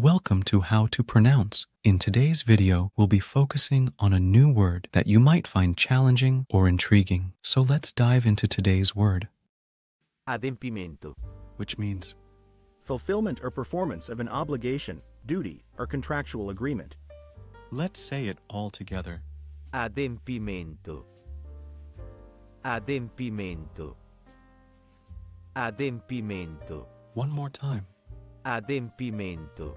Welcome to How to Pronounce. In today's video, we'll be focusing on a new word that you might find challenging or intriguing. So let's dive into today's word, Adempimento. which means fulfillment or performance of an obligation, duty, or contractual agreement. let's say it all together. Adempimento. Adempimento. Adempimento. One more time. Adempimento.